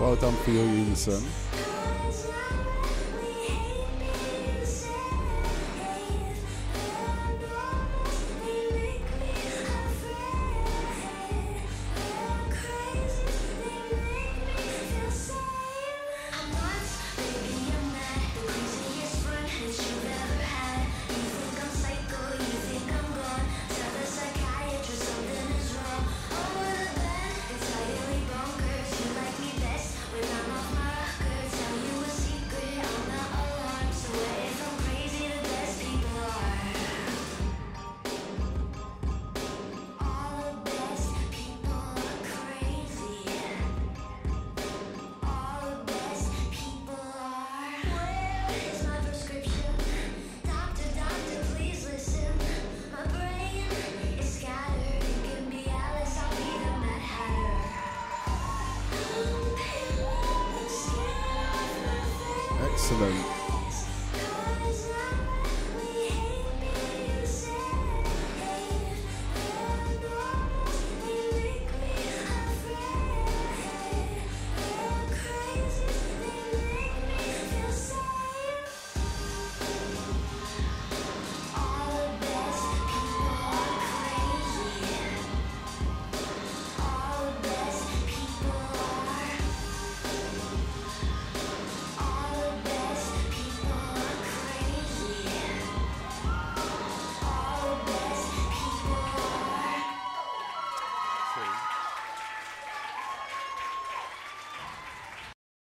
Well done for your unison. Excellent. see.